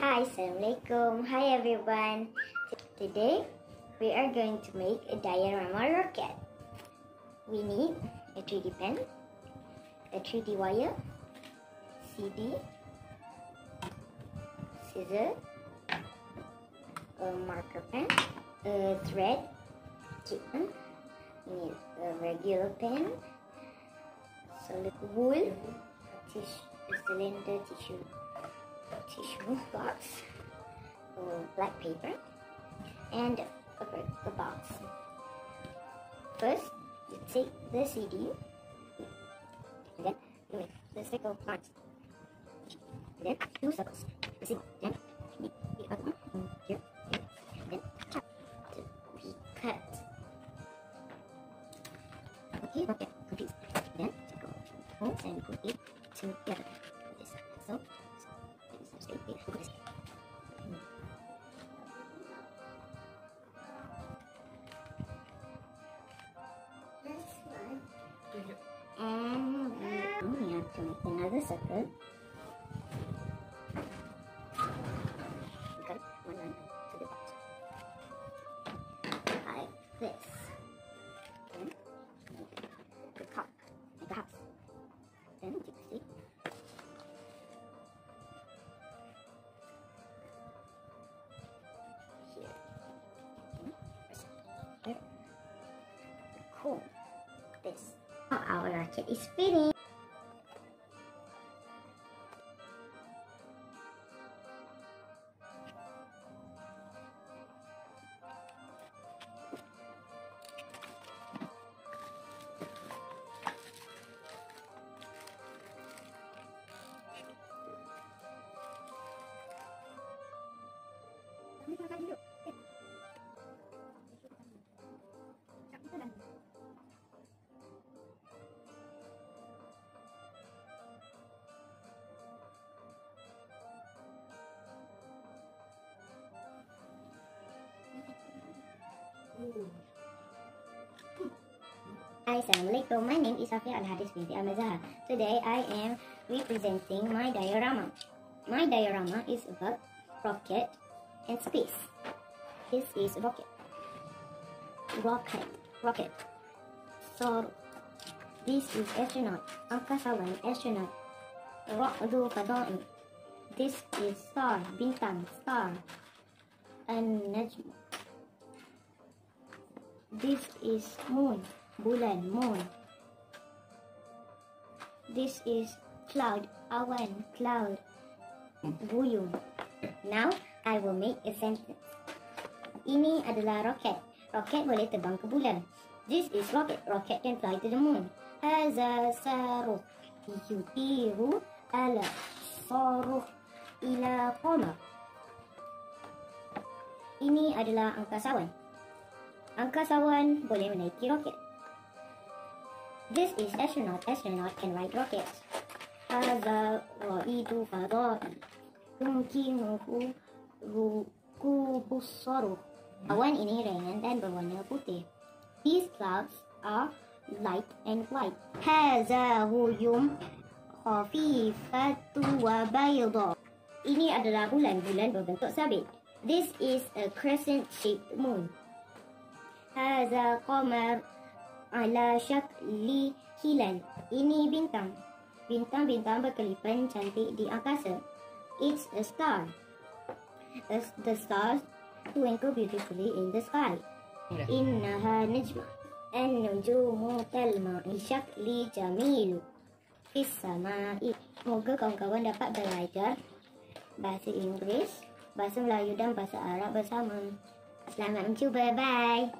Hi, Assalamualaikum. Hi everyone. Today we are going to make a diorama rocket. We need a 3D pen, a 3D wire, CD, scissors, a marker pen, a thread, chicken, we need a regular pen, solid wool, tissue, a cylinder tissue tissue box, black paper, and a, a box. First, you take the CD, and then you make the circle parts. Then two circles. The CD, then the, the other one here, here, then cut to be cut. Okay, okay, complete. Then take out and put it together. Another circle. Cut one line to the bottom. Like this. Then the top, the. Then take the stick. here. Cool. This. Now our rocket is finished. Hi, Assalamualaikum. My name is Safia Al-Hadis binti Al-Mazahar. Today, I am representing my diorama. My diorama is about rocket and space. This is rocket. Rocket. Rocket. So, this is astronaut. Angkasawan, astronaut. Rock do Fada'i. This is star, bintang, star. And Najm. This is moon, bulan, moon. This is cloud, awan, cloud, buyung. Now, I will make a sentence. Ini adalah roket. Roket boleh terbang ke bulan. This is rocket. Rocket can fly to the moon. Haza saruh yutiru ala saruh ila qamar. Ini adalah angkasawan. Angkasawan boleh menaiki roket. This is astronaut. Astronaut can ride rockets. Hadza ra'idu fada'i. Yumkinuhu rukubus saruh. Awan ini ringan dan berwarna putih. These clouds are light and white. Hadza huyum khafifatu wa bayda. Ini adalah bulan. Bulan berbentuk sabit. This is a crescent-shaped moon. Haza qamar ala syakli hilal. Ini bintang. Bintang-bintang berkelipan cantik di angkasa. It's a star. The, the stars twinkle beautifully in the sky. Innaha najma. An-nujumu talma'i syakli jamilu. Fis sama'i. Moga kawan-kawan dapat belajar bahasa Inggeris, bahasa Melayu dan bahasa Arab bersama. Selamat mencuba. Bye.